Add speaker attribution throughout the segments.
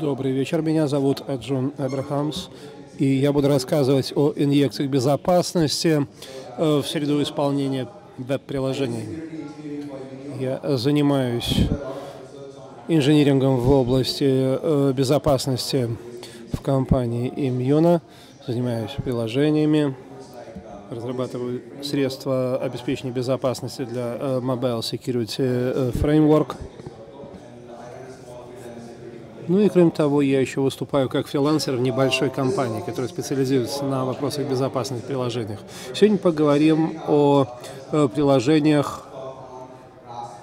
Speaker 1: Добрый вечер, меня зовут Эджун Эбрахамс, и я буду рассказывать о инъекциях безопасности э, в среду исполнения веб-приложений. Я занимаюсь инжинирингом в области э, безопасности в компании Имьюна, занимаюсь приложениями, разрабатываю средства обеспечения безопасности для э, Mobile Security Framework – ну и кроме того, я еще выступаю как фрилансер в небольшой компании, которая специализируется на вопросах безопасности приложениях. Сегодня поговорим о, о приложениях,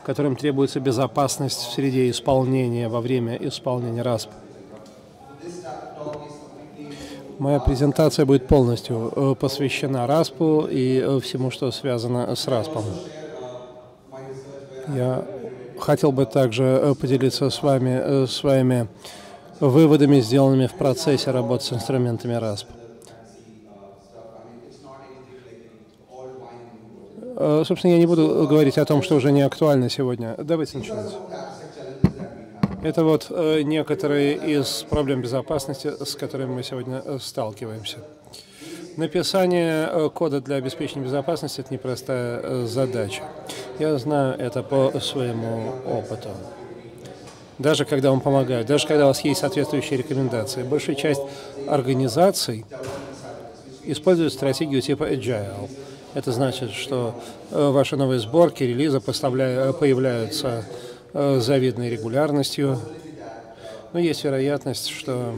Speaker 1: которым требуется безопасность в среде исполнения, во время исполнения RASP. Моя презентация будет полностью э, посвящена RASP и э, всему, что связано с RASP. Я хотел бы также э, поделиться с вами э, своими выводами, сделанными в процессе работы с инструментами RASP. Э, собственно, я не буду говорить о том, что уже не актуально сегодня. Давайте начинать. Это вот некоторые из проблем безопасности, с которыми мы сегодня сталкиваемся. Написание э, кода для обеспечения безопасности – это непростая э, задача. Я знаю это по своему опыту. Даже когда вам помогают, даже когда у вас есть соответствующие рекомендации. Большая часть организаций использует стратегию типа Agile. Это значит, что э, ваши новые сборки, релизы появляются завидной регулярностью. Но есть вероятность, что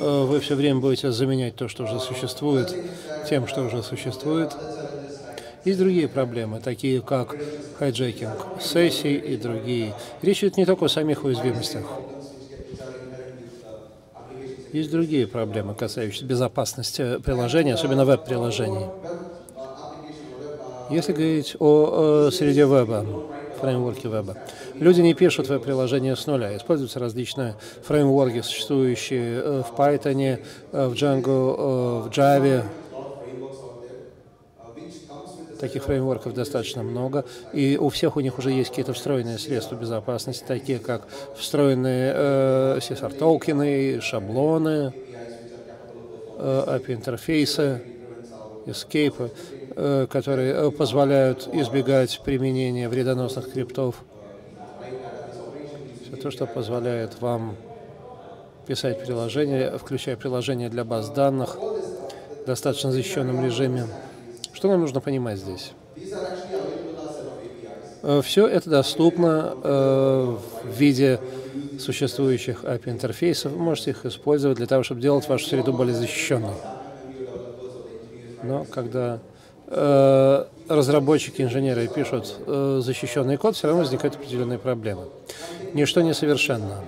Speaker 1: вы все время будете заменять то, что уже существует, тем, что уже существует. Есть другие проблемы, такие как hijacking сессий и другие. Речь идет не только о самих уязвимостях. Есть другие проблемы, касающиеся безопасности приложения, особенно веб-приложений. Если говорить о, о среде веба, фреймворки веба. Люди не пишут веб-приложения с нуля, используются различные фреймворки, существующие э, в Python, э, в Django, э, в Java. Таких фреймворков достаточно много, и у всех у них уже есть какие-то встроенные средства безопасности, такие как встроенные э, CSR-токены, шаблоны, э, API-интерфейсы, escape. Э, которые позволяют избегать применения вредоносных криптов. Все то, что позволяет вам писать приложения, включая приложения для баз данных в достаточно защищенном режиме. Что нам нужно понимать здесь? Э, Все это доступно в виде существующих API-интерфейсов. Вы можете их использовать для того, чтобы делать вашу среду более защищенной. Но когда Э, разработчики, инженеры пишут э, защищенный код, все равно возникают определенные проблемы. Ничто не совершенно.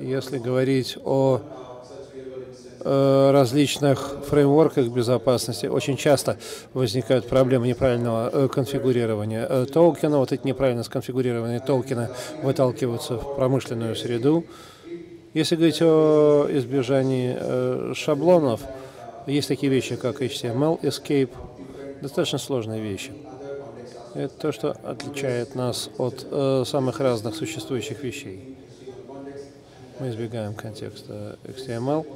Speaker 1: Если говорить о э, различных фреймворках безопасности, очень часто возникают проблемы неправильного конфигурирования токена. Вот эти неправильно сконфигурированные токены выталкиваются в промышленную среду. Если говорить о избежании шаблонов, есть такие вещи, как HTML, Escape, достаточно сложные вещи. Это то, что отличает нас от э, самых разных существующих вещей. Мы избегаем контекста HTML,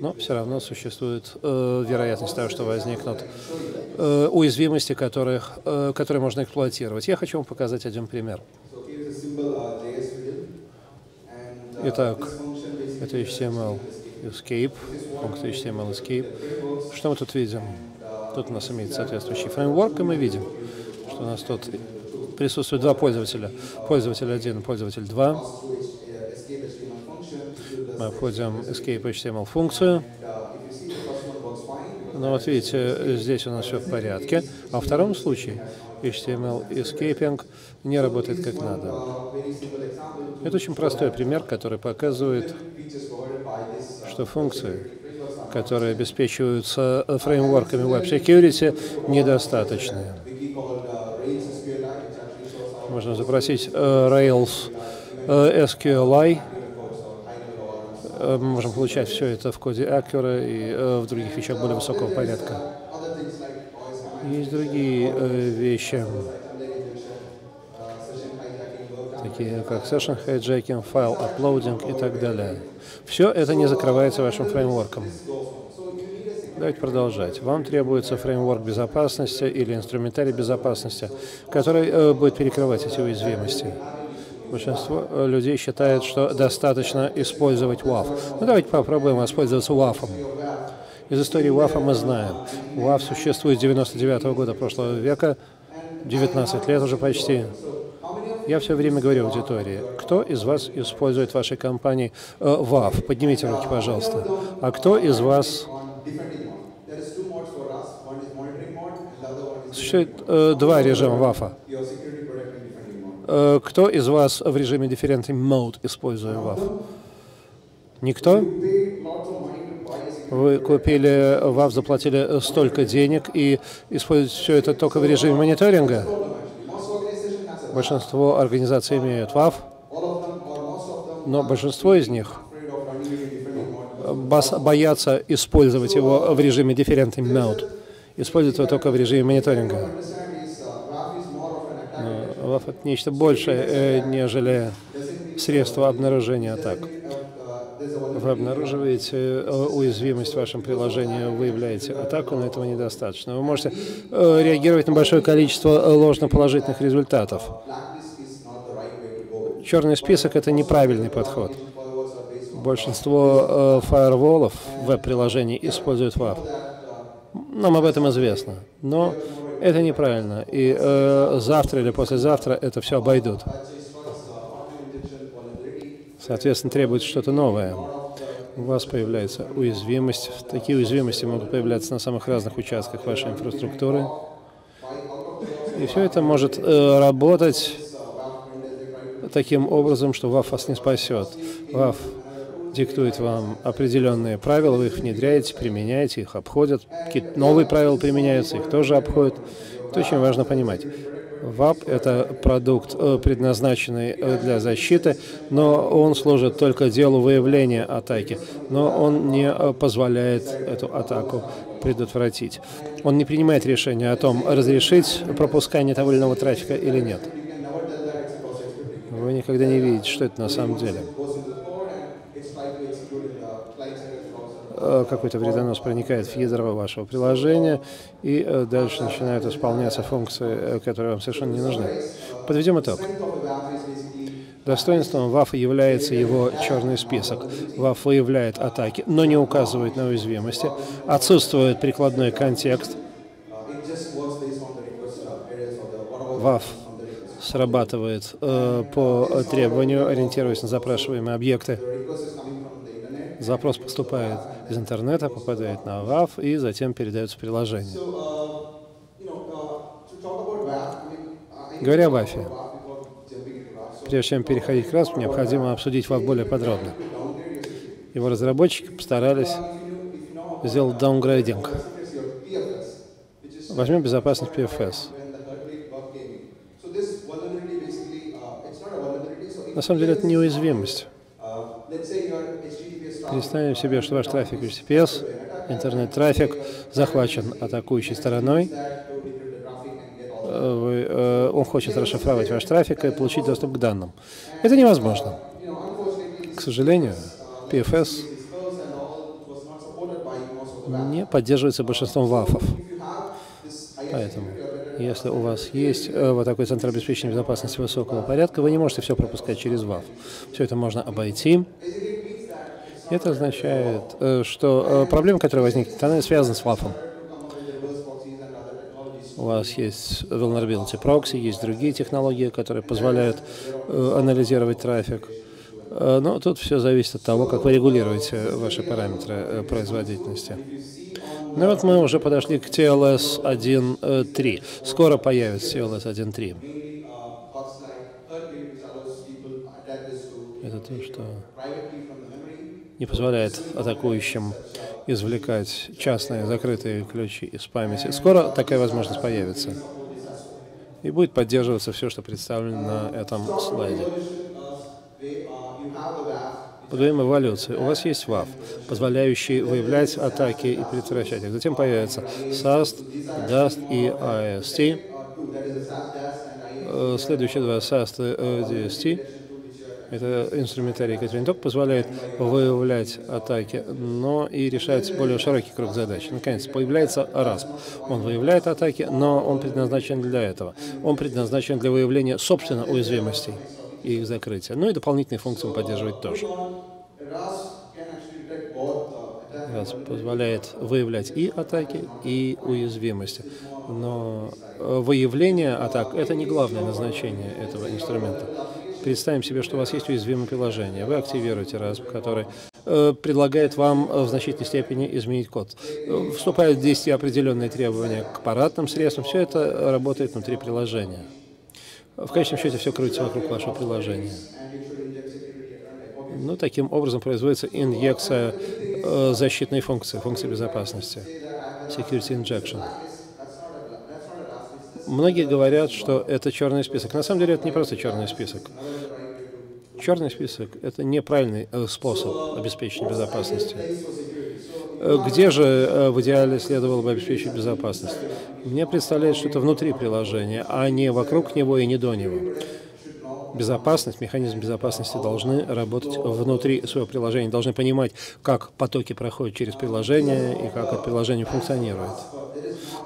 Speaker 1: но все равно существует э, вероятность того, что возникнут э, уязвимости, которых, э, которые можно эксплуатировать. Я хочу вам показать один пример. Итак, это HTML escape, функция HTML escape. Что мы тут видим? Тут у нас имеется соответствующий фреймворк, и мы видим, у нас тут присутствует два пользователя. Пользователь 1 и пользователь 2. Мы входим escape HTML функцию. Ну вот видите, здесь у нас все в порядке. А во втором случае HTML escaping не работает как надо. Это очень простой пример, который показывает, что функции, которые обеспечиваются фреймворками Web Security, недостаточны. Можно запросить э, Rails э, SQLI. Э, мы можем получать все это в коде Acura и в других вещах более высокого порядка. Есть другие вещи. такие как session hijacking, file uploading и так далее. Все это не закрывается вашим фреймворком. Давайте продолжать. Вам требуется фреймворк безопасности или инструментарий безопасности, который э, будет перекрывать эти уязвимости. Большинство э, людей считает, что достаточно использовать WAF. Ну, давайте попробуем воспользоваться WAF. Из истории WAF мы знаем. WAF существует с 99 -го года прошлого века, 19 лет уже почти. Я все время говорю аудитории, кто из вас использует в вашей компании э, WAF? Поднимите руки, пожалуйста. А кто из вас... Существует э, два режима WAF. Э, кто из вас в режиме Differential Mode использует WAF? Никто? Вы купили WAF, заплатили столько денег и используете все это только в режиме мониторинга? Большинство организаций имеют WAF, но большинство из них боятся использовать его в режиме Differential Mode. Используют его только в режиме мониторинга. WAF — это нечто большее, э, нежели средство обнаружения атак. Вы обнаруживаете э, уязвимость в вашем приложении, выявляете атаку, но этого недостаточно. Вы можете э, реагировать на большое количество ложноположительных результатов. Черный список — это неправильный подход. Большинство фаерволов веб-приложений используют WAF. Нам об этом известно. Но это неправильно. И э, завтра или послезавтра это все обойдут. Соответственно, требуется что-то новое. У вас появляется уязвимость. Такие уязвимости могут появляться на самых разных участках вашей инфраструктуры. И все это может э, работать таким образом, что WAF вас не спасет. WAF диктует вам определенные правила, вы их внедряете, применяете, их обходят. Какие-то новые правила применяются, их тоже обходят. Это очень важно понимать. ВАП — это продукт, э, предназначенный э, для защиты, но он служит только делу выявления атаки, но он не э, позволяет эту атаку предотвратить. Он не принимает решение о том, разрешить пропускание того или иного трафика или нет. Вы никогда не видите, что это на самом деле. Какой-то вредонос проникает в ядро вашего приложения, и э, дальше начинают исполняться функции, э, которые вам совершенно не нужны. Подведем итог. Достоинством WAF является его черный список. WAF выявляет атаки, но не указывает на уязвимости. Отсутствует прикладной контекст. WAF срабатывает э, по требованию, ориентируясь на запрашиваемые объекты. Запрос поступает из интернета, попадает на WAF и затем передается приложение. Говоря о WAF, прежде чем переходить к RASP, необходимо обсудить WAF более подробно. Его разработчики постарались сделать даунгрейдинг. Возьмем безопасность PFS. На самом деле это неуязвимость. Представим себе, что ваш трафик HTTPS, интернет-трафик, захвачен атакующей стороной. Э, э, он хочет расшифровать ваш трафик и получить доступ к данным. Это невозможно. К сожалению, PFS не поддерживается большинством ВАФов. Поэтому, если у вас есть э, вот такой центр обеспечения безопасности высокого порядка, вы не можете все пропускать через ВАФ. Все это можно обойти. Это означает, э, что э, проблема, которая возникнет, она связана с WAF. У вас есть vulnerability proxy, есть другие технологии, которые позволяют э, анализировать трафик. Но тут все зависит от того, как вы регулируете ваши параметры производительности. Ну вот мы уже подошли к TLS 1.3. Скоро появится TLS 1.3. Это то, что не позволяет атакующим извлекать частные закрытые ключи из памяти. Скоро такая возможность появится. И будет поддерживаться все, что представлено на этом слайде. Поговорим эволюции. У вас есть WAF, позволяющий выявлять атаки и предотвращать их. Затем появится SAST, DAST и AST. э, следующие два SAST DST это инструментарий, который не только позволяет выявлять атаки, но и решать более широкий круг задач. Наконец, появляется RASP. Он выявляет атаки, но он предназначен для этого. Он предназначен для выявления, собственно, уязвимостей и их закрытия. Ну и дополнительные функции он поддерживает тоже. RASP позволяет выявлять и атаки, и уязвимости. Но выявление атак – это не главное назначение этого инструмента. Представим себе, что у вас есть уязвимое приложение. Вы активируете RASP, который э, предлагает вам в значительной степени изменить код. Э, вступают в действие определенные требования к аппаратным средствам. Все это работает внутри приложения. В конечном счете все крутится вокруг вашего приложения. Ну, таким образом производится инъекция э, защитной функции, функции безопасности, security injection. Многие говорят, что это черный список. На самом деле это не просто черный список. Черный список – это неправильный э, способ обеспечения безопасности. Э, где же э, в идеале следовало бы обеспечить безопасность? Мне представляется, что это внутри приложения, а не вокруг него и не до него. Безопасность, механизм безопасности должны работать внутри своего приложения, должны понимать, как потоки проходят через приложение и как это приложение функционирует.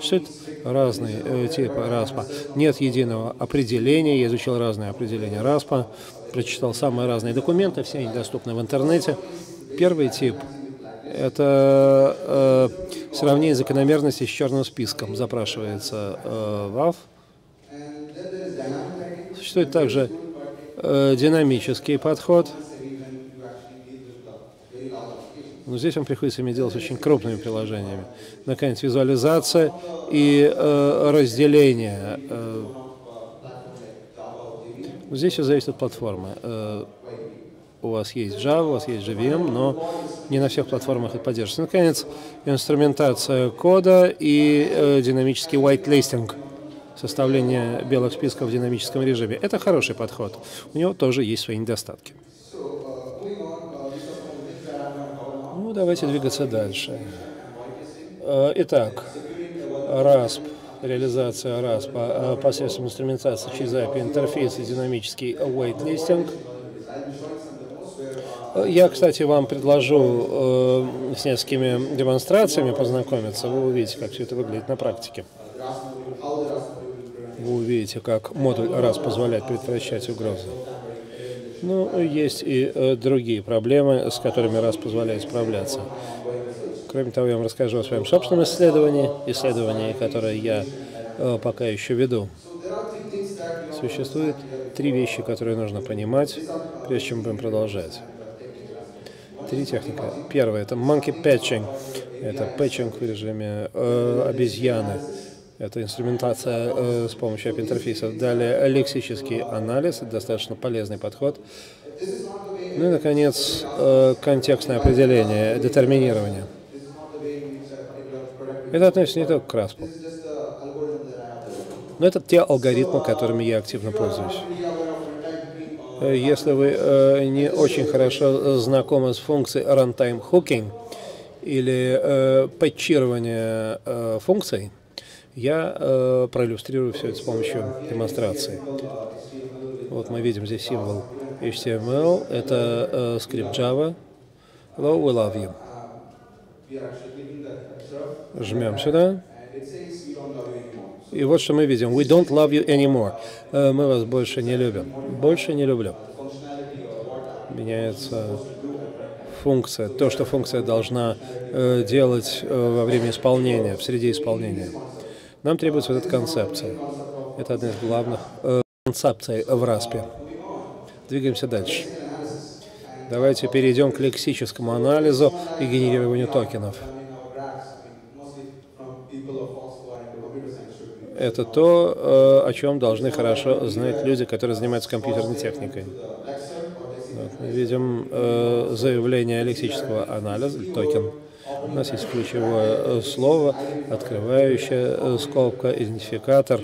Speaker 1: Существуют разные э, типы РАСПа. Нет единого определения. Я изучил разные определения РАСПа, прочитал самые разные документы, все они доступны в интернете. Первый тип – это э, сравнение закономерности с черным списком. Запрашивается э, ВАВ. Существует также динамический подход – но здесь вам приходится иметь дело с очень крупными приложениями. Наконец, визуализация и э, разделение. Э, здесь все зависит от платформы. Э, у вас есть Java, у вас есть JVM, но не на всех платформах это поддерживается. Наконец, инструментация кода и э, динамический whitelisting, составление белых списков в динамическом режиме. Это хороший подход. У него тоже есть свои недостатки. давайте двигаться дальше. Э, итак, RASP, реализация RASP э, посредством инструментации через API-интерфейс и динамический waitlisting. Я, кстати, вам предложу э, с несколькими демонстрациями познакомиться. Вы увидите, как все это выглядит на практике. Вы увидите, как модуль RAS позволяет предотвращать угрозы. Ну, есть и э, другие проблемы, с которыми раз позволяет справляться. Кроме того, я вам расскажу о своем собственном исследовании, исследовании, которое я э, пока еще веду. Существует три вещи, которые нужно понимать, прежде чем будем продолжать. Три техника. Первое – это monkey patching. Это пэтчинг в режиме э, обезьяны. Это инструментация э, с помощью API-интерфейсов. Далее лексический анализ, достаточно полезный подход. Ну и, наконец, э, контекстное определение, детерминирование. Это относится не только к RASP. Но это те алгоритмы, которыми я активно пользуюсь. Э, если вы э, не очень хорошо знакомы с функцией runtime hooking или э, патчирование э, функций, я э, проиллюстрирую все это с помощью демонстрации. Вот мы видим здесь символ HTML, это э, скрипт Java. Hello, we love you. Жмем сюда. И вот что мы видим. We don't love you anymore. Э, мы вас больше не любим. Больше не люблю. Меняется функция, то, что функция должна э, делать э, во время исполнения, в среде исполнения. Нам требуется вот эта концепция. Это одна из главных э, концепций в РАСПе. Двигаемся дальше. Давайте перейдем к лексическому анализу и генерированию токенов. Это то, э, о чем должны хорошо знать люди, которые занимаются компьютерной техникой. Вот, видим э, заявление лексического анализа, токен. У нас есть ключевое э, слово, открывающая э, скобка, идентификатор,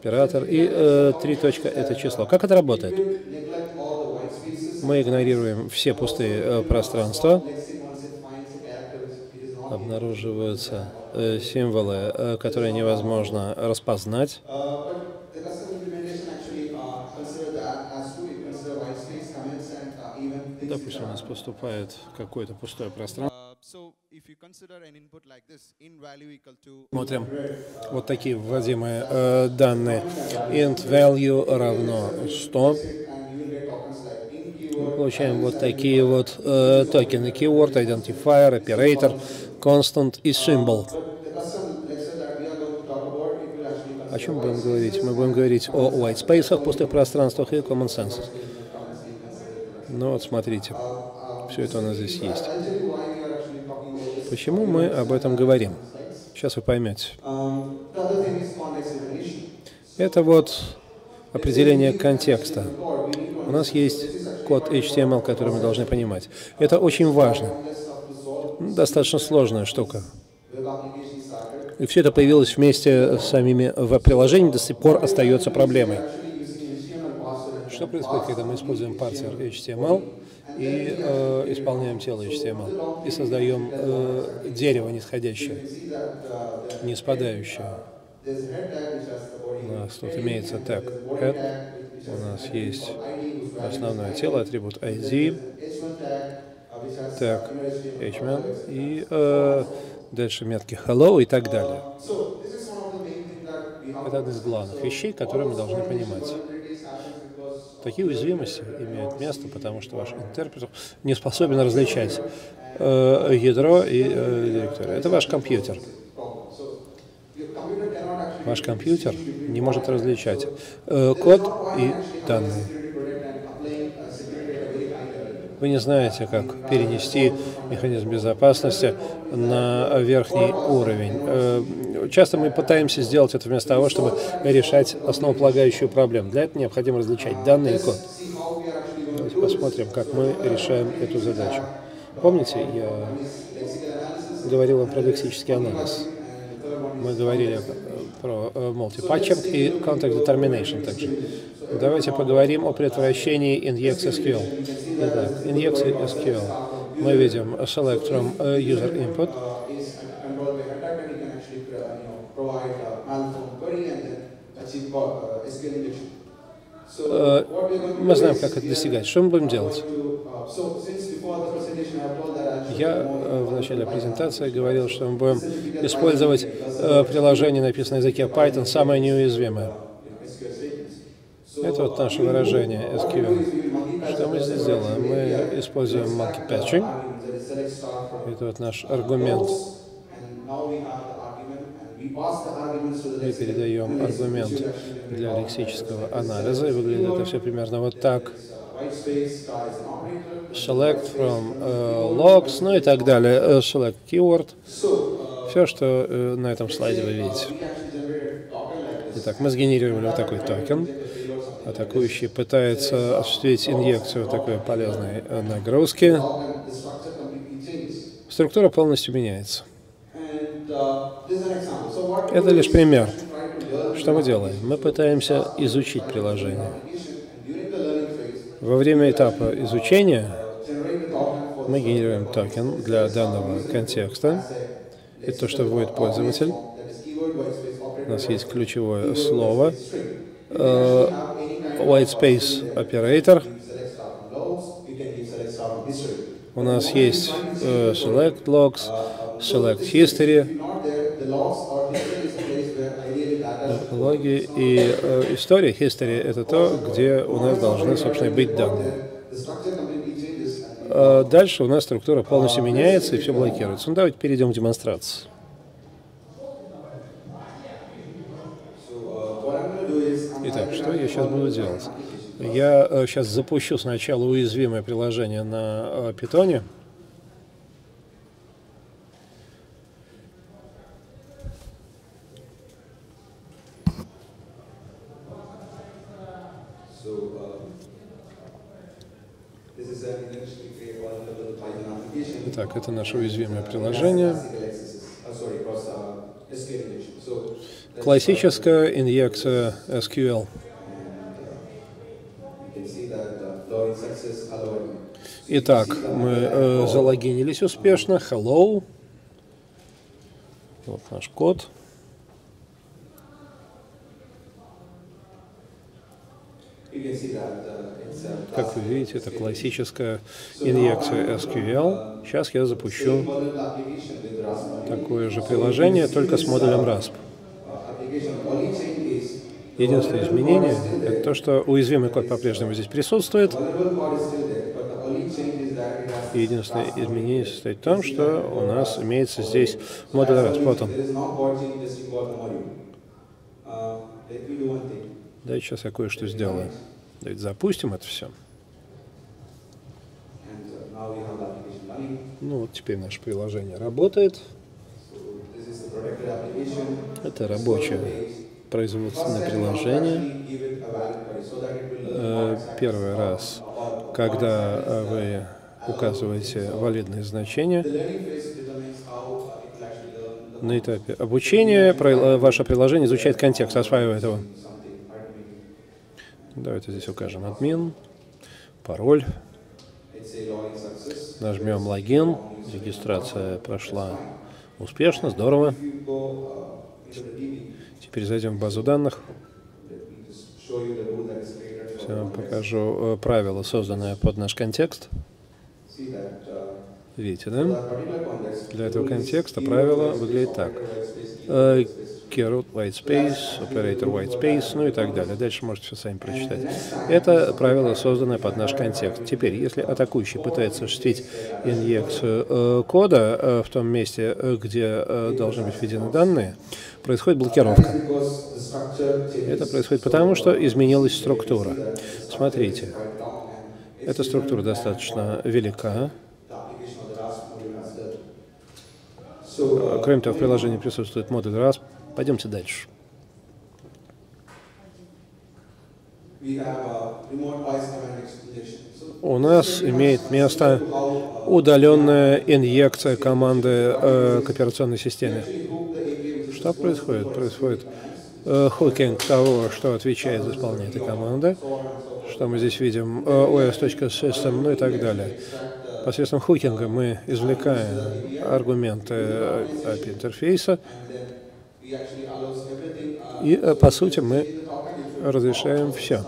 Speaker 1: оператор и э, три точка – это число. Как это работает? Мы игнорируем все пустые э, пространства, обнаруживаются э, символы, э, которые невозможно распознать. Допустим, у нас поступает какое-то пустое пространство. Смотрим вот такие вводимые э, данные. int value равно 100. Мы получаем вот такие вот э, токены keyword, identifier, operator, constant и symbol. О чем будем говорить? Мы будем говорить о white space, пустых пространствах и common sense. Ну вот смотрите, все это у нас здесь есть. Почему мы об этом говорим? Сейчас вы поймете. Это вот определение контекста. У нас есть код HTML, который мы должны понимать. Это очень важно. Достаточно сложная штука. И все это появилось вместе с самими веб-приложениями, до сих пор остается проблемой. Что происходит, когда мы используем парсер HTML и э, исполняем тело HTML и создаем э, дерево нисходящее, не спадающее? У нас тут имеется тег head, у нас есть основное тело, атрибут ID, тег HTML и э, дальше метки hello и так далее. Это одна из главных вещей, которые мы должны понимать. Такие уязвимости имеют место, потому что ваш интерпретер не способен различать э, ядро и э, директорию. Это ваш компьютер. Ваш компьютер не может различать э, код и данные. Вы не знаете, как перенести механизм безопасности на верхний уровень. Э, часто мы пытаемся сделать это вместо того, чтобы решать основополагающую проблему. Для этого необходимо различать данные и код. Давайте посмотрим, как мы решаем эту задачу. Помните, я говорил вам про лексический анализ. Мы говорили про multi-patching и contact determination также. Давайте поговорим о предотвращении index SQL. Итак, index SQL. Мы видим select from user input. Мы знаем, как это достигать. Что мы будем делать? Я в начале презентации говорил, что мы будем использовать приложение, написанное на языке Python, самое неуязвимое. Это вот наше выражение SQL. Что мы здесь делаем? Мы используем monkey patching. Это вот наш аргумент. Мы передаем аргумент для лексического анализа, и выглядит это все примерно вот так. Select from uh, logs, ну и так далее. Uh, select keyword. Все, что uh, на этом слайде вы видите. Итак, мы сгенерировали вот такой токен атакующий пытается осуществить инъекцию такой полезной нагрузки, структура полностью меняется. Это лишь пример. Что мы делаем? Мы пытаемся изучить приложение. Во время этапа изучения мы генерируем токен для данного контекста. Это то, что вводит пользователь. У нас есть ключевое слово. Э, white space operator. У нас есть э, select logs, select history, логи и э, история, history — это то, где у нас должны, собственно, быть данные. А дальше у нас структура полностью меняется и все блокируется. Ну, давайте перейдем к демонстрации. Итак, что я сейчас буду делать? Я сейчас э, запущу сначала уязвимое приложение на питоне. Итак, это наше уязвимое приложение. Классическая инъекция SQL. Итак, мы э, залогинились успешно. Hello. Вот наш код. Как вы видите, это классическая инъекция SQL. Сейчас я запущу такое же приложение, только с модулем RASP. Единственное изменение – это то, что уязвимый код по-прежнему здесь присутствует. Единственное изменение состоит в том, что у нас имеется здесь модуль он. Давайте сейчас я кое-что сделаю. Давайте запустим это все. Ну вот теперь наше приложение работает. Это рабочее производственное приложение. Э, первый раз, когда вы указываете валидные значения, на этапе обучения ваше приложение изучает контекст, осваивает его. Давайте здесь укажем админ, пароль. Нажмем логин. Регистрация прошла успешно, здорово. Теперь зайдем в базу данных. Все, покажу э, правило, созданное под наш контекст. Видите, да? Для этого контекста правило выглядит так. Э, Kerut white space, operator white space, ну и так далее. Дальше можете все сами прочитать. Это правило, созданное под наш контекст. Теперь, если атакующий пытается осуществить инъекцию э, кода э, в том месте, э, где э, должны быть введены данные, происходит блокировка. Это происходит потому, что изменилась структура. Смотрите, эта структура достаточно велика. Кроме того, в приложении присутствует модуль RASP, Пойдемте дальше. У нас имеет место удаленная инъекция команды э, к операционной системе. Что происходит? Происходит хокинг того, что отвечает за исполнение этой команды, что мы здесь видим, э, os.system, ну и так далее. Посредством хукинга мы извлекаем аргументы API-интерфейса, и, э, по сути, мы разрешаем все.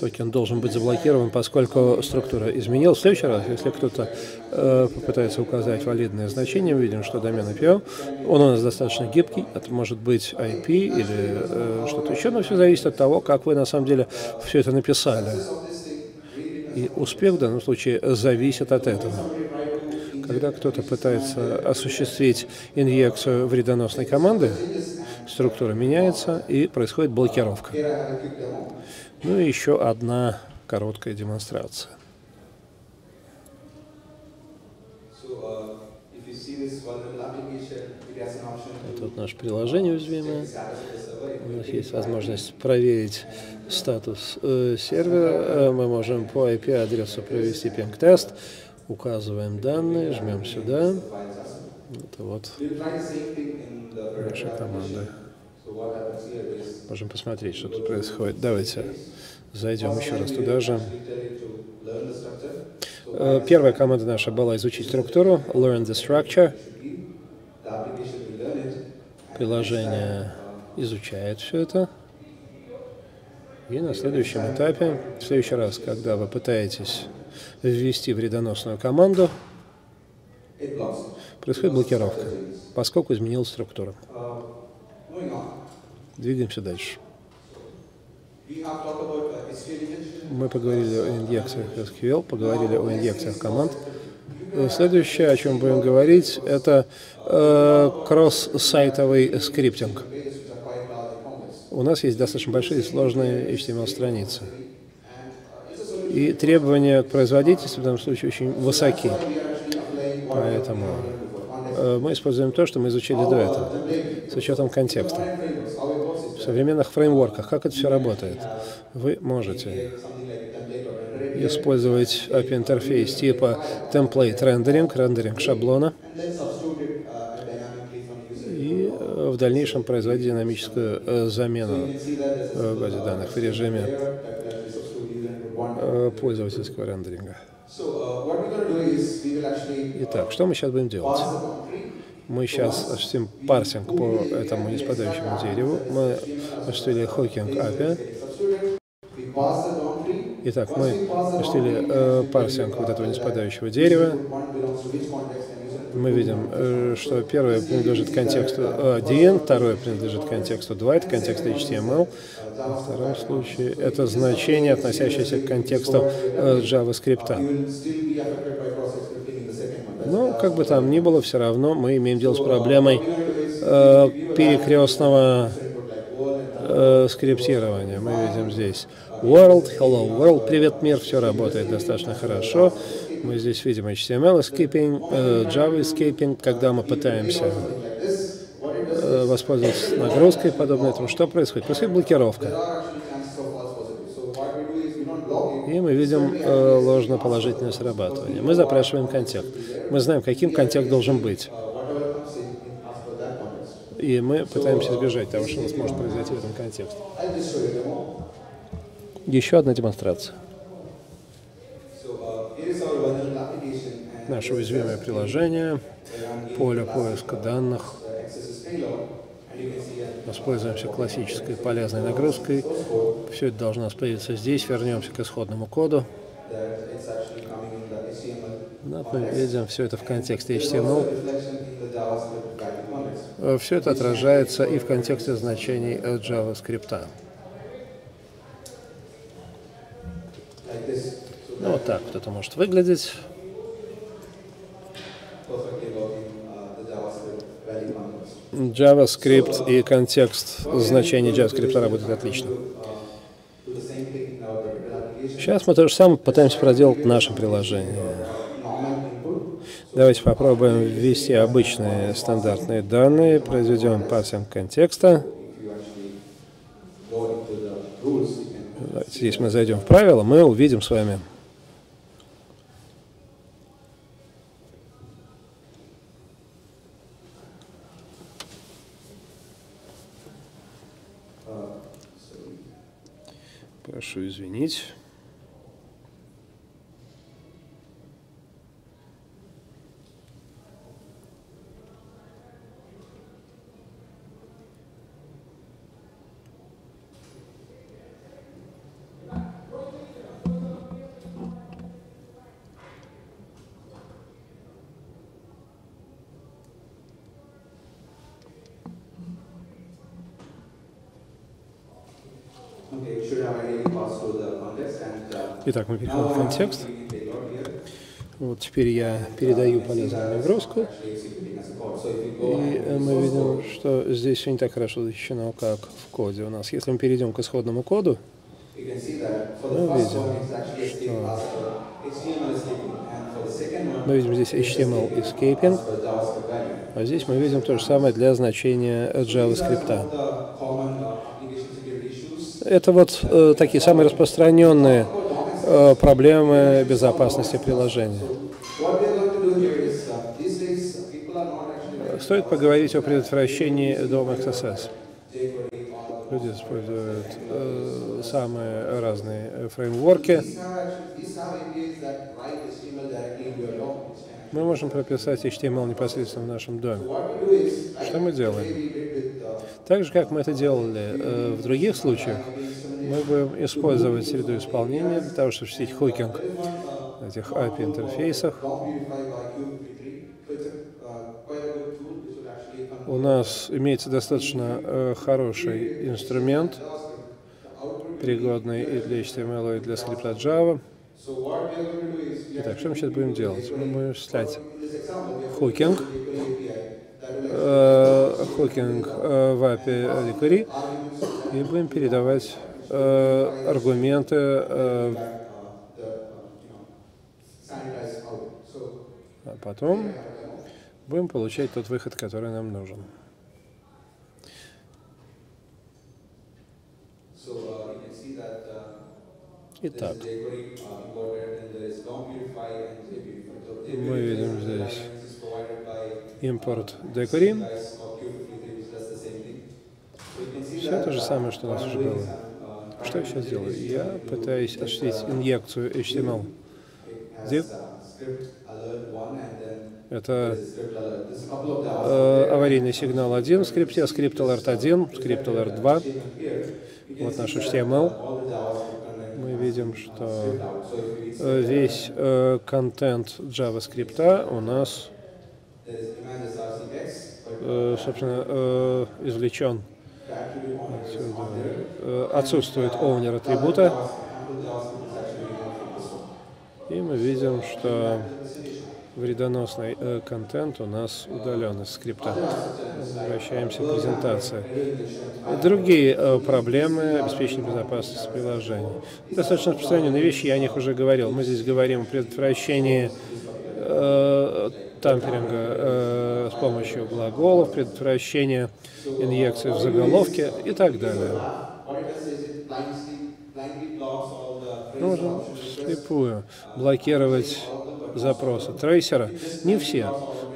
Speaker 1: Токен должен быть заблокирован, поскольку структура изменилась. В следующий раз, если кто-то э, попытается указать валидное значение, мы видим, что домен IPO, он у нас достаточно гибкий, это может быть IP или э, что-то еще, но все зависит от того, как вы на самом деле все это написали. И успех в данном случае зависит от этого. Когда кто-то пытается осуществить инъекцию вредоносной команды, структура меняется и происходит блокировка. Ну и еще одна короткая демонстрация. Вот наше приложение уязвимое. У нас есть возможность проверить статус э, сервера. Э, мы можем по IP-адресу провести пинг-тест. Указываем данные, жмем сюда. Это вот наша команда. Можем посмотреть, что тут происходит. Давайте зайдем еще раз туда же. Э, первая команда наша была изучить структуру, learn the structure. Приложение изучает все это. И на следующем этапе, в следующий раз, когда вы пытаетесь ввести вредоносную команду, происходит блокировка, поскольку изменилась структура. Двигаемся дальше. Мы поговорили о инъекциях SQL, поговорили о инъекциях команд. Следующее, о чем будем говорить, это э, кросс-сайтовый скриптинг. У нас есть достаточно большие и сложные HTML-страницы. И требования к производительности в данном случае очень высоки. Поэтому э, мы используем то, что мы изучили до этого, с учетом контекста современных фреймворках, как это все работает. Вы можете использовать API-интерфейс типа template rendering, рендеринг шаблона, и э, в дальнейшем производить динамическую э, замену в базе данных в режиме э, пользовательского рендеринга. Итак, что мы сейчас будем делать? Мы сейчас осуществим парсинг по этому неспадающему дереву. Мы осуществили хокинг API. Итак, мы пустили э, парсинг вот этого неспадающего дерева. Мы видим, э, что первое принадлежит контексту один, второе принадлежит контексту 2, это контекст HTML. Во втором случае это значение, относящееся к контексту э, JavaScript. Но, как бы там ни было, все равно мы имеем дело с проблемой э, перекрестного э, скриптирования. Мы видим здесь world, hello world, привет мир, все работает достаточно хорошо. Мы здесь видим HTML escaping, э, Java escaping, когда мы пытаемся э, воспользоваться нагрузкой, подобно этому. Что происходит? Происходит блокировка. И мы видим э, ложноположительное срабатывание. Мы запрашиваем контекст. Мы знаем, каким контекст должен быть. И мы пытаемся избежать того, что у нас может произойти в этом контексте. Еще одна демонстрация. Наше уязвимое приложение, поле поиска данных. Воспользуемся классической полезной нагрузкой. Все это должно появиться здесь. Вернемся к исходному коду. Вот мы видим все это в контексте HTML. Все это отражается и в контексте значений JavaScript. Ну, вот так вот это может выглядеть. JavaScript и контекст значений JavaScript работают отлично. Сейчас мы то же самое пытаемся проделать в нашем приложении. Давайте попробуем ввести обычные стандартные данные, произведем парсинг контекста. Здесь мы зайдем в правила, мы увидим с вами извинить. Итак, мы переходим в контекст. Вот теперь я передаю полезную нагрузку. И мы видим, что здесь все не так хорошо защищено, как в коде у нас. Если мы перейдем к исходному коду, мы видим, что мы видим здесь HTML escaping, а здесь мы видим то же самое для значения JavaScript. Это вот э, такие самые распространенные Э, проблемы безопасности приложения. Стоит поговорить о предотвращении DOM XSS. Люди используют э, самые разные фреймворки. Мы можем прописать HTML непосредственно в нашем доме. Что мы делаем? Так же, как мы это делали э, в других случаях, мы будем использовать среду исполнения для того, чтобы осуществить хокинг на этих API-интерфейсах. У нас имеется достаточно э, хороший инструмент, пригодный и для HTML, и для скрипта Java. Итак, что мы сейчас будем делать? Мы будем осуществлять хокинг, э, хокинг э, в API Recurry и будем передавать э, аргументы э, а потом будем получать тот выход, который нам нужен. Итак, мы видим здесь импорт decory. Все то же самое, что у нас уже было. Что я сейчас делаю? Я пытаюсь осуществить инъекцию HTML. Div. Это э, аварийный сигнал 1 в скрипте, скрипт alert 1, скрипт alert 2. Вот наш HTML. Мы видим, что э, весь э, контент JavaScript у нас, э, собственно, э, извлечен отсюда. Э, отсутствует owner атрибута. И мы видим, что вредоносный э, контент у нас удален из скрипта. Возвращаемся к презентации. Другие э, проблемы обеспечения безопасности приложений. Достаточно распространенные вещи, я о них уже говорил. Мы здесь говорим о предотвращении э, тамперинга э, с помощью глаголов, предотвращения инъекции в заголовке и так далее. Нужно вслепую блокировать запроса трейсера. Не все,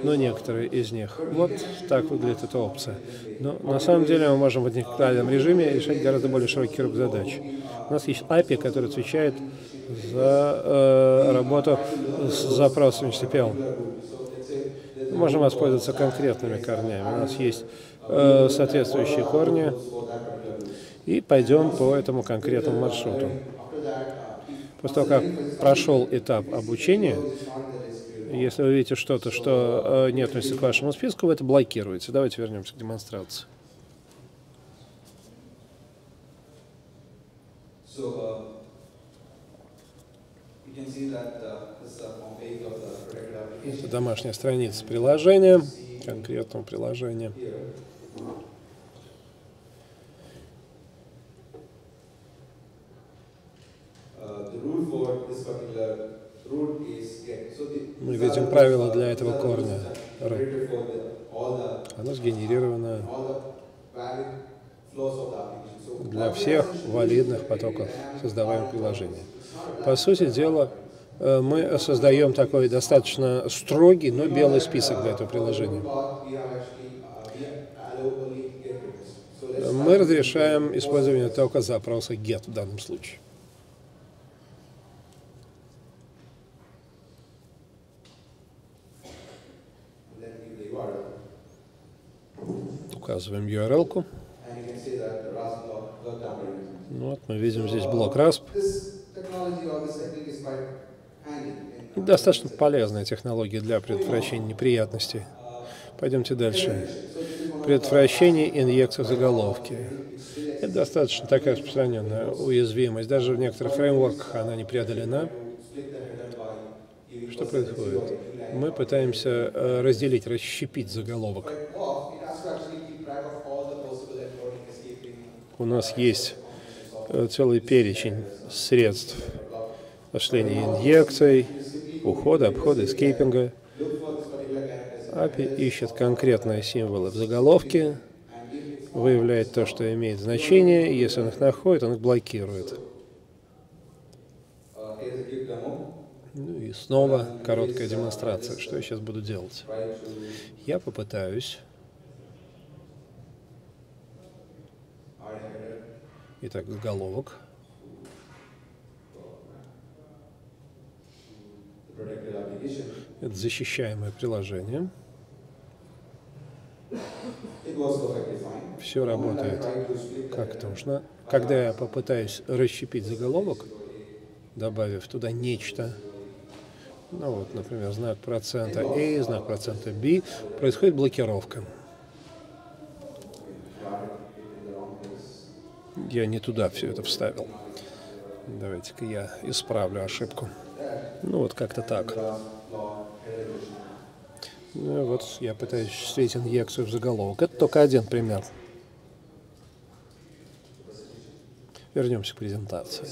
Speaker 1: но некоторые из них. Вот так выглядит эта опция. Но на самом деле мы можем в индивидуальном режиме решать гораздо более широкий круг задач. У нас есть API, который отвечает за э, работу с запросами HTTP. Мы можем воспользоваться конкретными корнями. У нас есть э, соответствующие корни. И пойдем по этому конкретному маршруту. После того, как прошел этап обучения, если вы видите что-то, что э, не относится к вашему списку, вы это блокируете. Давайте вернемся к демонстрации. Это домашняя страница приложения, конкретного приложения. Мы видим правила для этого корня. Оно сгенерировано для всех валидных потоков создаваемых приложений. По сути дела, э, мы создаем такой достаточно строгий, но белый список для этого приложения. Мы разрешаем использование только запроса GET в данном случае. Указываем URL-ку. Ну вот, мы видим здесь блок RASP. Достаточно полезная технология для предотвращения неприятностей. Пойдемте дальше. Предотвращение инъекций заголовки. Это достаточно такая распространенная уязвимость. Даже в некоторых фреймворках она не преодолена. Что происходит? Мы пытаемся э, разделить, расщепить заголовок. У нас есть э, целый перечень средств осуществления инъекций, ухода, обхода, эскейпинга. API ищет конкретные символы в заголовке, выявляет то, что имеет значение, и если он их находит, он их блокирует. Ну и снова короткая демонстрация. Что я сейчас буду делать? Я попытаюсь Итак, заголовок. Это защищаемое приложение. Все работает как нужно. Когда я попытаюсь расщепить заголовок, добавив туда нечто, ну вот, например, знак процента A, знак процента B, происходит блокировка. Я не туда все это вставил. Давайте-ка я исправлю ошибку. Ну вот как-то так. Ну, вот я пытаюсь встретить инъекцию в заголовок. Это только один пример. Вернемся к презентации.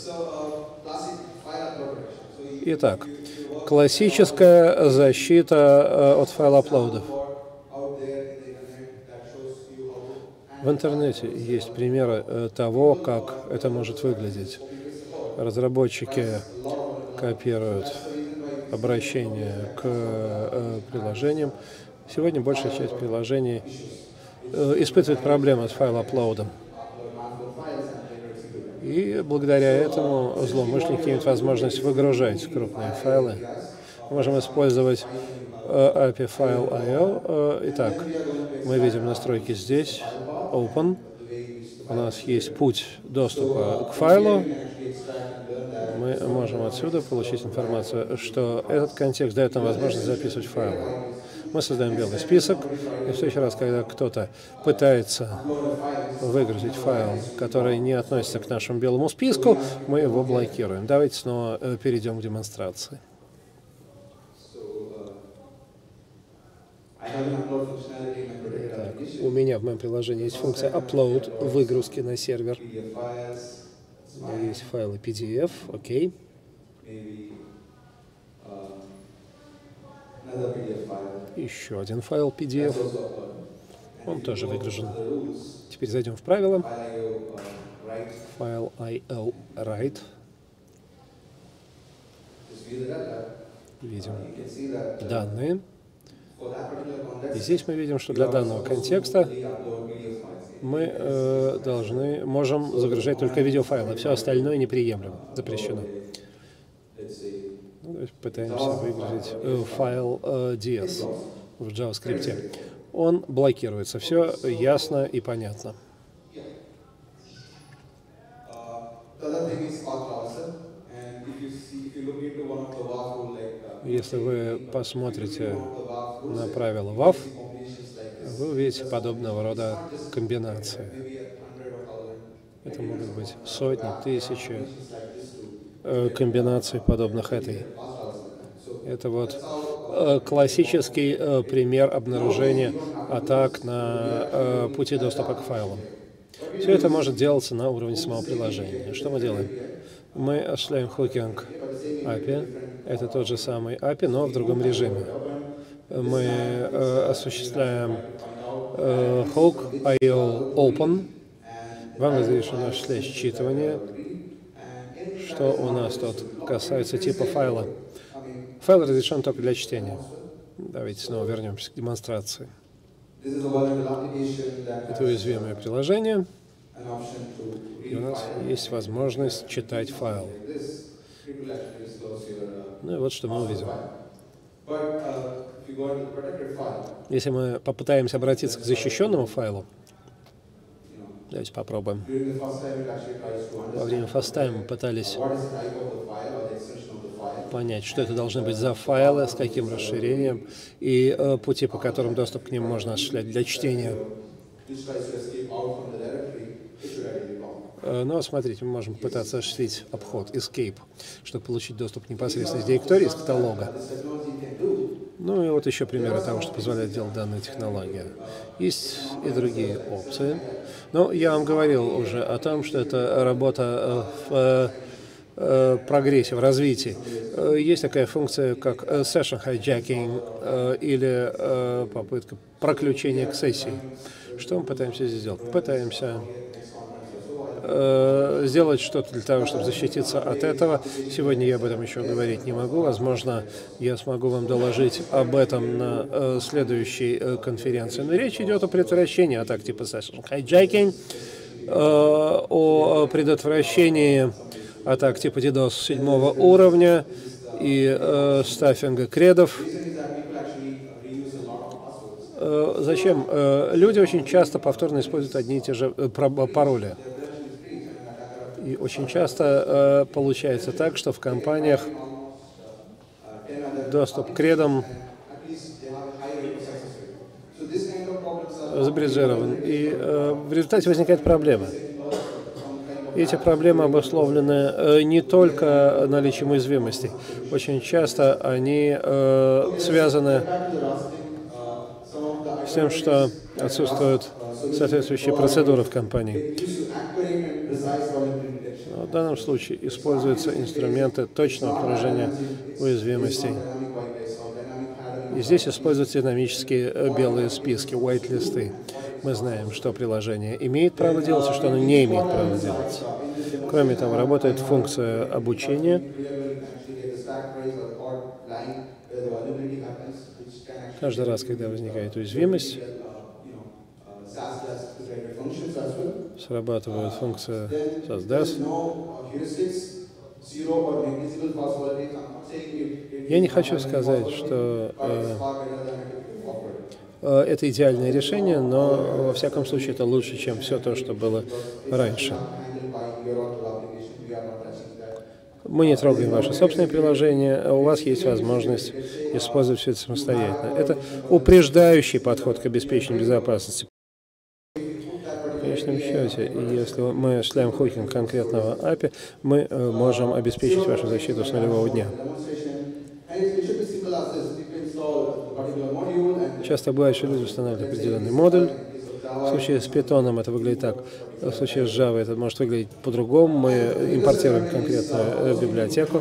Speaker 1: Итак, классическая защита э, от файл-аплодов. В интернете есть примеры э, того, как это может выглядеть. Разработчики копируют обращение к э, приложениям. Сегодня большая часть приложений э, испытывает проблемы с файл-аплоудом. И благодаря этому злоумышленники имеют возможность выгружать крупные файлы. Можем использовать API файл IO. Итак, мы видим настройки здесь open. У нас есть путь доступа к файлу. отсюда получить информацию, что этот контекст дает нам возможность записывать файлы. Мы создаем белый список, и в следующий раз, когда кто-то пытается выгрузить файл, который не относится к нашему белому списку, мы его блокируем. Давайте снова э, перейдем к демонстрации. У меня в моем приложении есть функция upload, выгрузки на сервер. Есть файлы PDF, окей. Еще один файл PDF. Он тоже выгружен. Теперь зайдем в правила. Файл IL write. Видим данные. И здесь мы видим, что для данного контекста мы э, должны, можем загружать только видеофайлы, все остальное неприемлемо, запрещено. Ну, пытаемся выгрузить э, файл э, DS в JavaScript. Он блокируется, все ясно и понятно. Если вы посмотрите на правила WAF, вы увидите подобного рода комбинации. Это могут быть сотни, тысячи э, комбинаций, подобных этой. Это вот э, классический э, пример обнаружения атак на пути доступа к файлам. Все это может делаться на уровне самого приложения. Что мы делаем? Мы осуществляем хокинг API. Это тот же самый API, но в другом режиме мы э, осуществляем э, Hawk IO Open. Вам разрешено осуществлять считывание. Что у нас тут касается типа файла? Файл разрешен только для чтения. Давайте снова вернемся к демонстрации. Это уязвимое приложение. И у нас есть возможность читать файл. Ну и вот что мы увидим. Если мы попытаемся обратиться к защищенному файлу, давайте попробуем. Во время фастайма мы пытались понять, что это должны быть за файлы, с каким расширением и э, пути, по которым доступ к ним можно осуществлять для чтения. Э, но смотрите, мы можем пытаться осуществить обход, escape, чтобы получить доступ непосредственно из директории, из каталога. Ну и вот еще примеры того, что позволяет делать данная технология. Есть и другие опции. Но я вам говорил уже о том, что это работа э, в э, прогрессе, в развитии. Есть такая функция, как session hijacking или попытка проключения к сессии. Что мы пытаемся здесь сделать? Пытаемся э, сделать что-то для того, чтобы защититься от этого. Сегодня я об этом еще говорить не могу. Возможно, я смогу вам доложить об этом на э, следующей э, конференции. Но речь идет о предотвращении атак типа session hijacking, э, о предотвращении атак типа DDoS седьмого уровня и э, стаффинга кредов. Э, зачем? Э, люди очень часто повторно используют одни и те же э, пароли. И очень часто э, получается так, что в компаниях доступ к кредам забриджирован. И э, в результате возникает проблема. Эти проблемы обусловлены э, не только наличием уязвимостей. Очень часто они э, связаны с тем, что отсутствуют соответствующие процедуры в компании. В данном случае используются инструменты точного обнаружения уязвимостей. И здесь используются динамические э, белые списки, white-листы. Мы знаем, что приложение имеет право делать и что оно не имеет права делать. Кроме того, работает функция обучения. Каждый раз, когда возникает уязвимость, срабатывает функция SASDAS. Я не хочу сказать, что э, э, это идеальное решение, но во всяком случае это лучше, чем все то, что было раньше. Мы не трогаем ваше собственное приложение, а у вас есть возможность использовать все это самостоятельно. Это упреждающий подход к обеспечению безопасности. Конечном счете, если мы осуществляем хокинг конкретного API, мы э, можем обеспечить вашу защиту с нулевого дня. Часто бывает, что люди устанавливают определенный модуль, в случае с питоном это выглядит так. В случае с Java это может выглядеть по-другому. Мы импортируем конкретную э, библиотеку.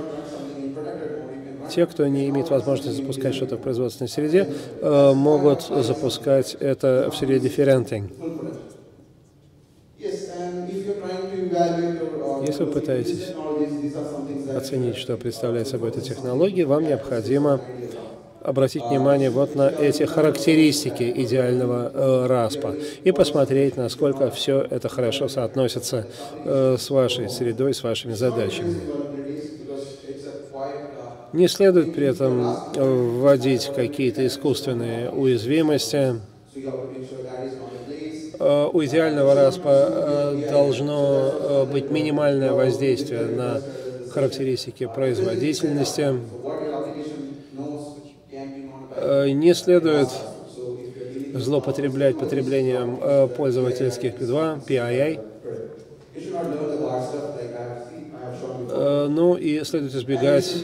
Speaker 1: Те, кто не имеет возможности запускать что-то в производственной среде, э, могут запускать это в среде differenting. Если вы пытаетесь оценить, что представляет собой эта технология, вам необходимо обратить внимание вот на эти характеристики идеального э, распа и посмотреть, насколько все это хорошо соотносится э, с вашей средой, с вашими задачами. Не следует при этом вводить какие-то искусственные уязвимости. Э, у идеального распа э, должно э, быть минимальное воздействие на характеристики производительности. Не следует злоупотреблять потреблением пользовательских P2, PII. Ну и следует избегать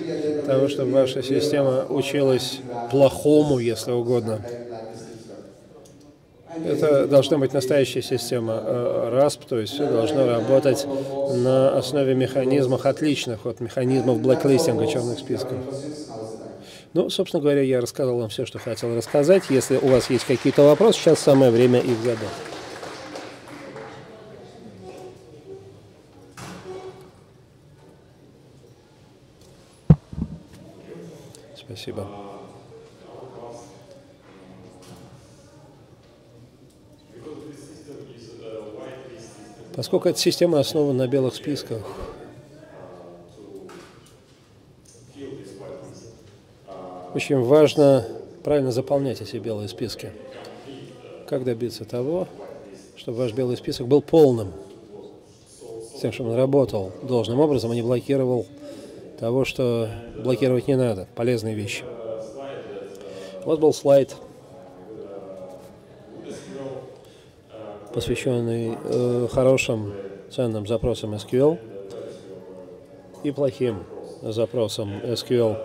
Speaker 1: того, чтобы ваша система училась плохому, если угодно. Это должна быть настоящая система RASP, то есть все должно работать на основе механизмов отличных от механизмов блэклистинга черных списков. Ну, собственно говоря, я рассказал вам все, что хотел рассказать. Если у вас есть какие-то вопросы, сейчас самое время их задать. Спасибо. Поскольку эта система основана на белых списках, Очень важно правильно заполнять эти белые списки. Как добиться того, чтобы ваш белый список был полным, с тем, чтобы он работал должным образом, а не блокировал того, что блокировать не надо, полезные вещи. Вот был слайд, посвященный э, хорошим ценным запросам SQL и плохим запросам SQL.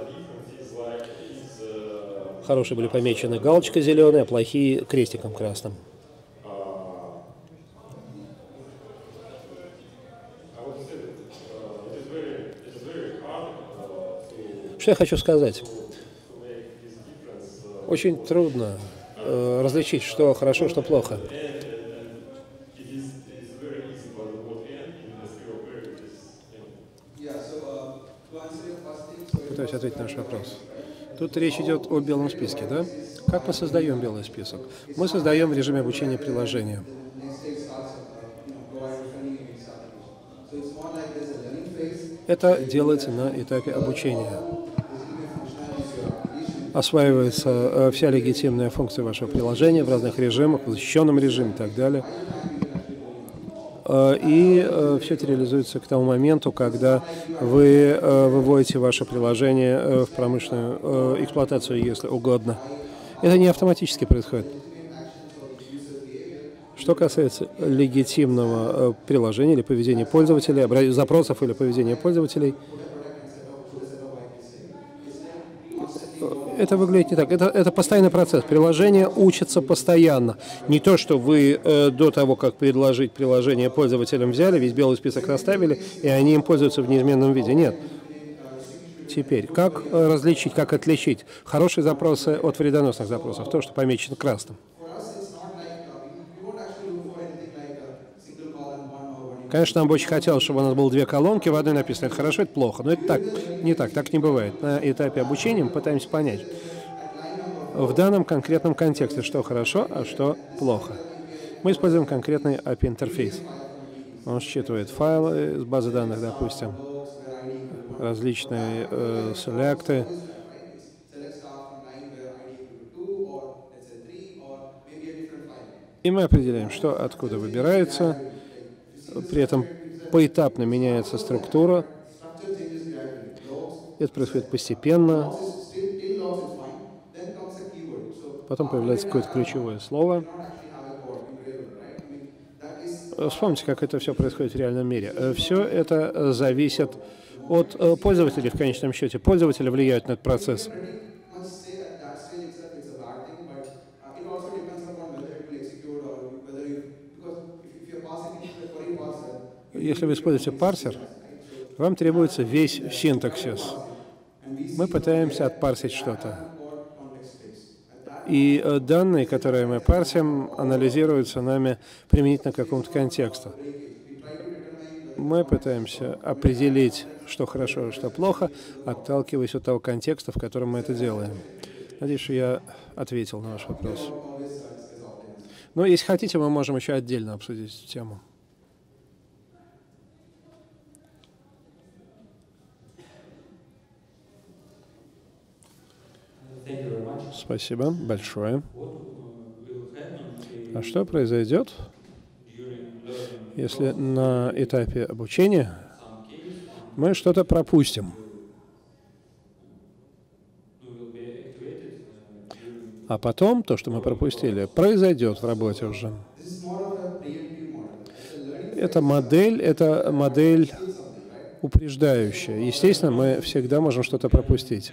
Speaker 1: Хорошие были помечены галочкой зеленой, а плохие крестиком красным. Что я хочу сказать? Очень трудно э, различить, что хорошо, что плохо. Пытаюсь ответить на наш вопрос. Тут речь идет о белом списке, да? Как мы создаем белый список? Мы создаем в режиме обучения приложения. Это делается на этапе обучения. Осваивается э, вся легитимная функция вашего приложения в разных режимах, в защищенном режиме и так далее. Э, и э, все это реализуется к тому моменту, когда вы э, выводите ваше приложение в промышленную эксплуатацию, если угодно. Это не автоматически происходит. Что касается легитимного приложения или поведения пользователей, запросов или поведения пользователей – это выглядит не так. Это, это постоянный процесс. Приложение учится постоянно. Не то, что вы э, до того, как предложить приложение пользователям, взяли, весь белый список расставили, и они им пользуются в неизменном виде. Нет. Теперь, как э, различить, как отличить хорошие запросы от вредоносных запросов? То, что помечено красным. Конечно, нам бы очень хотелось, чтобы у нас было две колонки, в одной написано «это хорошо», «это плохо». Но это так, не так, так не бывает. На этапе обучения мы пытаемся понять в данном конкретном контексте, что хорошо, а что плохо. Мы используем конкретный API-интерфейс. Он считывает файлы из базы данных, допустим, различные э, селекты, и мы определяем, что откуда выбирается, при этом поэтапно меняется структура. Это происходит постепенно. Потом появляется какое-то ключевое слово. Вспомните, как это все происходит в реальном мире. Все это зависит от пользователей в конечном счете. Пользователи влияют на этот процесс. Если вы используете парсер, вам требуется весь синтаксис. Мы пытаемся отпарсить что-то. И э, данные, которые мы парсим, анализируются нами применительно к какому-то контексту. Мы пытаемся определить, что хорошо, что плохо, отталкиваясь от того контекста, в котором мы это делаем. Надеюсь, что я ответил на ваш вопрос. Но если хотите, мы можем еще отдельно обсудить эту тему. Спасибо большое. А что произойдет, если на этапе обучения мы что-то пропустим? А потом то, что мы пропустили, произойдет в работе уже. Это модель, это модель упреждающая. Естественно, мы всегда можем что-то пропустить.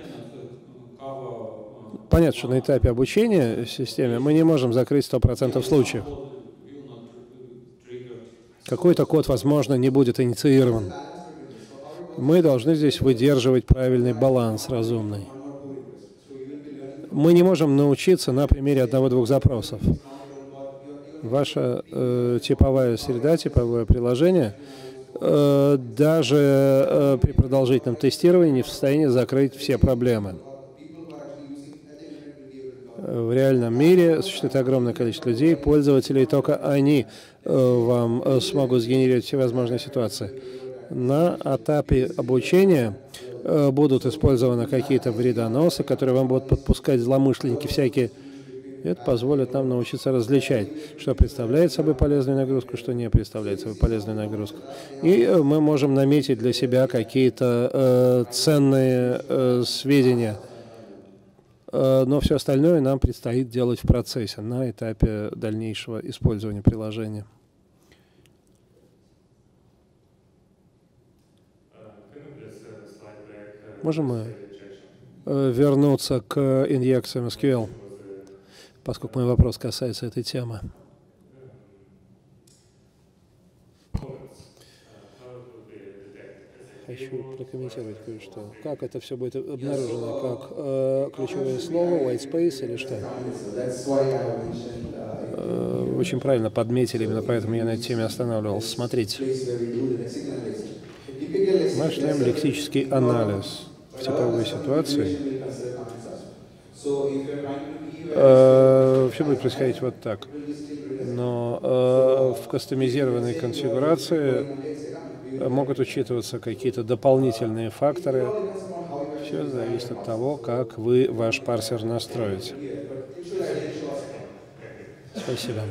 Speaker 1: Понятно, что на этапе обучения системе мы не можем закрыть 100% случаев. Какой-то код, возможно, не будет инициирован. Мы должны здесь выдерживать правильный баланс разумный. Мы не можем научиться на примере одного-двух запросов. Ваша э, типовая среда, типовое приложение э, даже э, при продолжительном тестировании не в состоянии закрыть все проблемы в реальном мире существует огромное количество людей, пользователей, только они э, вам э, смогут сгенерировать все возможные ситуации. На этапе обучения э, будут использованы какие-то вредоносы, которые вам будут подпускать злоумышленники всякие. Это позволит нам научиться различать, что представляет собой полезную нагрузку, что не представляет собой полезную нагрузку. И мы можем наметить для себя какие-то э, ценные э, сведения – но все остальное нам предстоит делать в процессе, на этапе дальнейшего использования приложения. Можем мы э, вернуться к инъекциям SQL, поскольку мой вопрос касается этой темы. Хочу прокомментировать кое-что. Как это все будет обнаружено? Как э, ключевое слово, white space или что? Э, очень правильно подметили, именно поэтому я на этой теме останавливался. Смотрите. Мы начинаем лексический анализ в типовой ситуации. Э, все будет происходить вот так. Но э, в кастомизированной конфигурации могут учитываться какие-то дополнительные факторы. Все зависит от того, как вы ваш парсер настроите. Спасибо.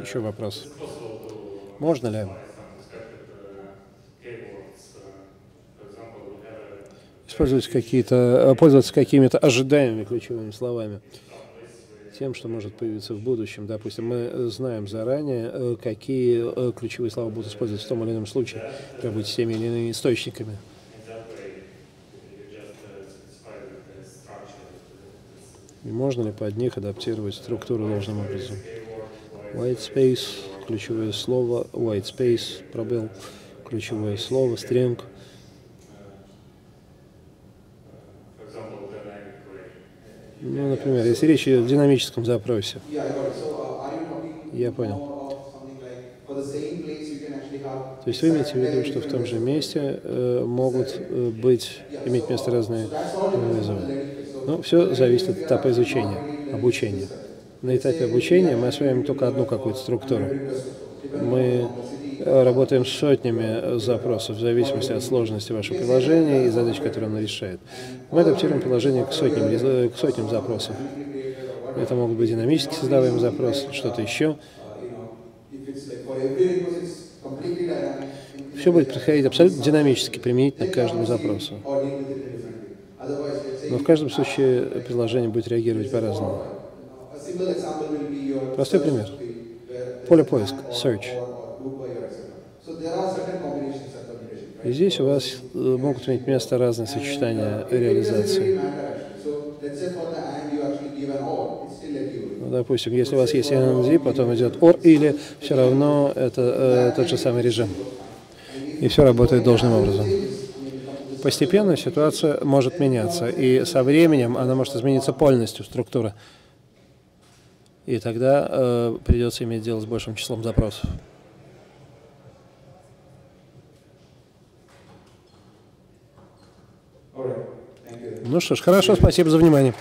Speaker 1: Еще вопрос. Можно ли использовать какие-то, пользоваться какими-то ожидаемыми ключевыми словами? Тем, что может появиться в будущем. Допустим, мы знаем заранее, э, какие э, ключевые слова будут использоваться в том или ином случае, как с теми или иными источниками. И можно ли под них адаптировать структуру должным образом? White space, ключевое слово, white space, пробел, ключевое слово, string – Ну, например, если речь идет о динамическом запросе. Я понял. То есть вы имеете в виду, что в том же месте э, могут э, быть, иметь место разные вызовы. Но все зависит от этапа изучения, обучения. На этапе обучения мы осваиваем только одну какую-то структуру. Мы работаем с сотнями запросов в зависимости от сложности вашего приложения и задач, которые оно решает. Мы адаптируем приложение к сотням, к сотням запросов. Это могут быть динамически создаваемые запросы, что-то еще. Все будет происходить абсолютно динамически, применительно к каждому запросу. Но в каждом случае приложение будет реагировать по-разному. Простой пример. Поле поиск, search. Здесь у вас э, могут иметь место разные сочетания реализации. Ну, допустим, если у вас есть NNZ, потом идет OR, или все равно это э, тот же самый режим. И все работает должным образом. Постепенно ситуация может меняться, и со временем она может измениться полностью, структура. И тогда э, придется иметь дело с большим числом запросов. Ну что ж, хорошо, спасибо за внимание.